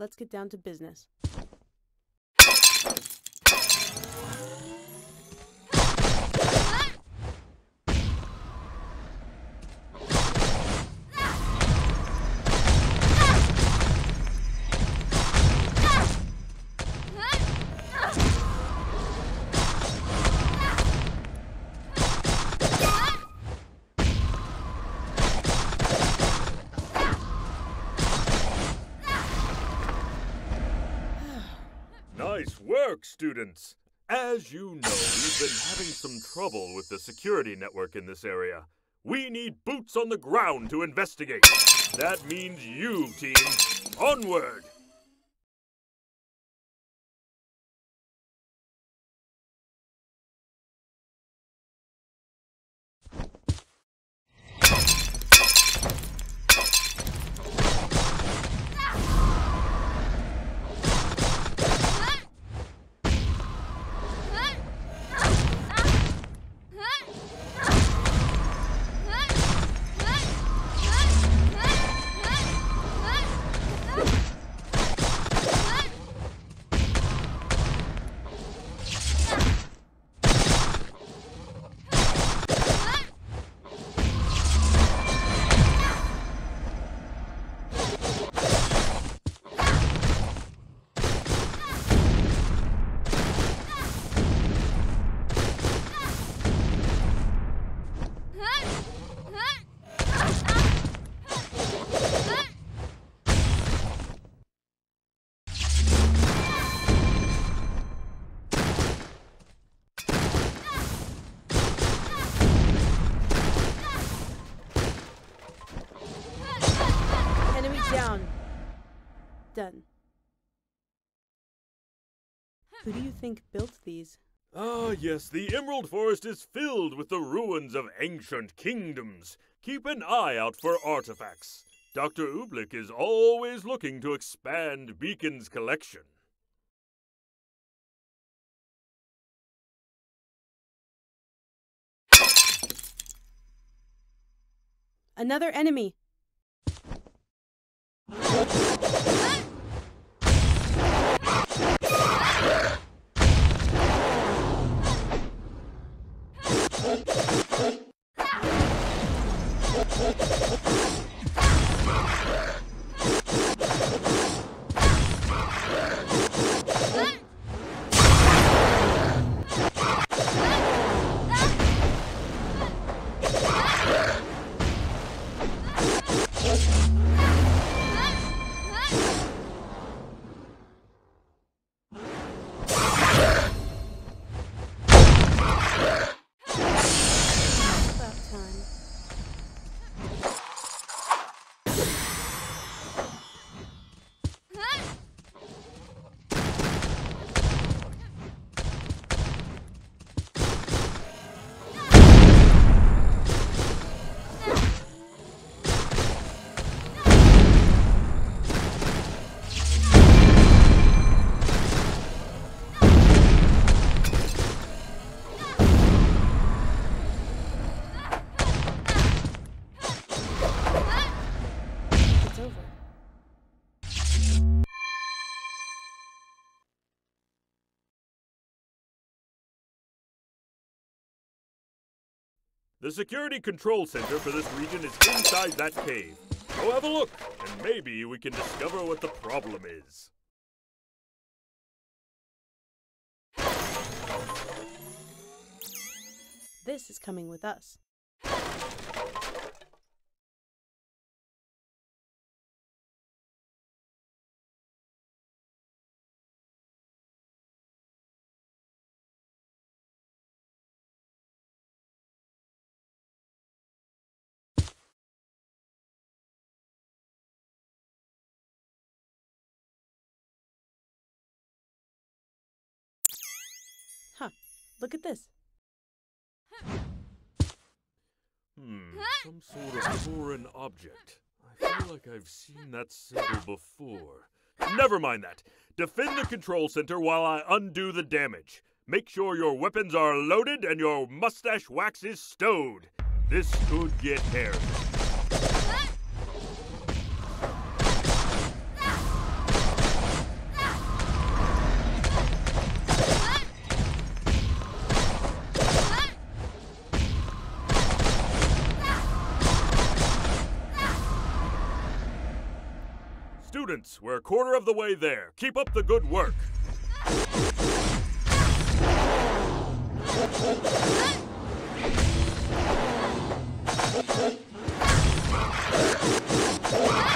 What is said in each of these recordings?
let's get down to business. Nice work, students! As you know, we've been having some trouble with the security network in this area. We need boots on the ground to investigate. That means you, team. Onward! Done. Who do you think built these? Ah, yes, the Emerald Forest is filled with the ruins of ancient kingdoms. Keep an eye out for artifacts. Dr. Oobleck is always looking to expand Beacon's collection. Another enemy. The security control center for this region is inside that cave. Go have a look, and maybe we can discover what the problem is. This is coming with us. Look at this. Hmm, some sort of foreign object. I feel like I've seen that symbol before. Never mind that. Defend the control center while I undo the damage. Make sure your weapons are loaded and your mustache wax is stowed. This could get hairy. We're a quarter of the way there. Keep up the good work. All ah!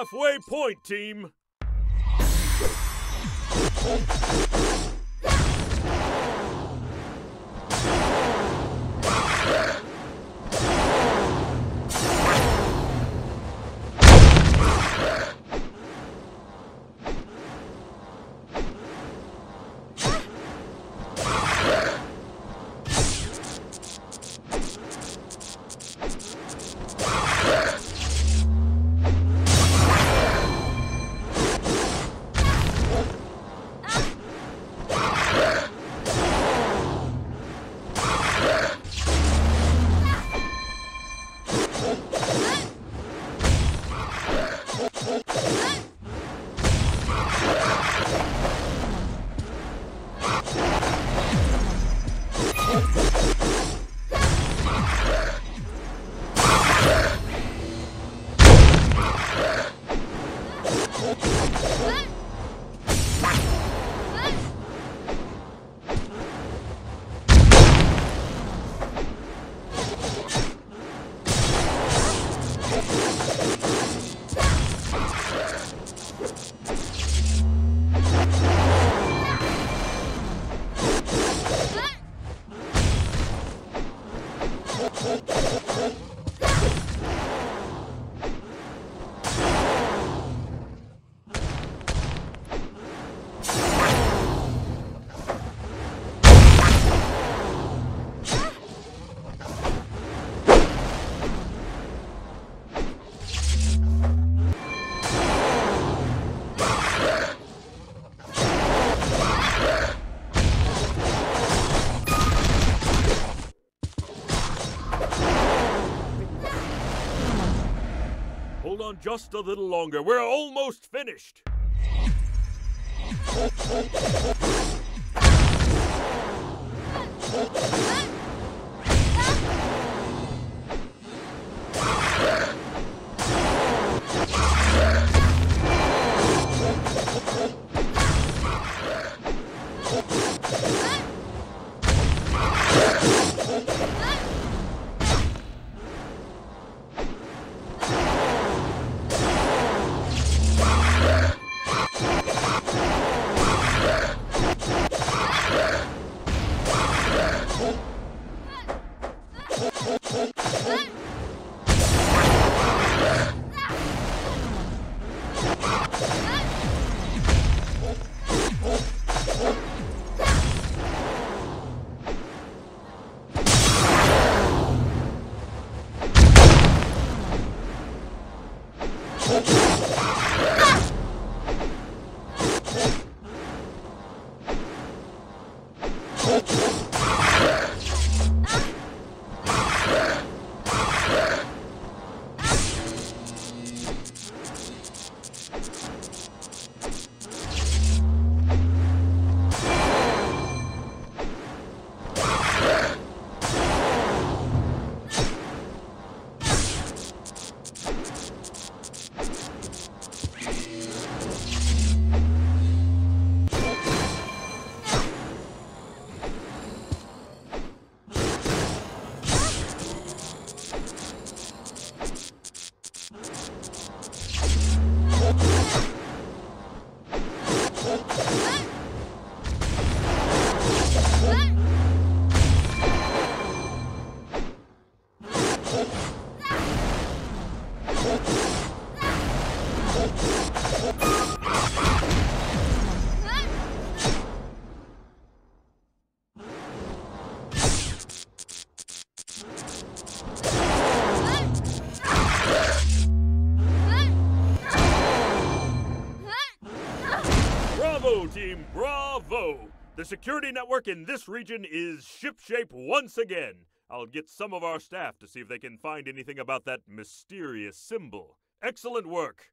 Halfway point, team. on just a little longer. We're almost finished. Team, bravo! The security network in this region is shipshape once again. I'll get some of our staff to see if they can find anything about that mysterious symbol. Excellent work.